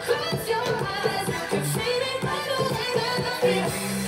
Close your eyes, can feel it right away,